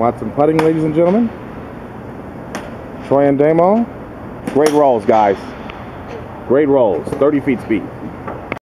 Watson putting, ladies and gentlemen. Troy and Damo. Great rolls, guys. Great rolls. 30 feet speed.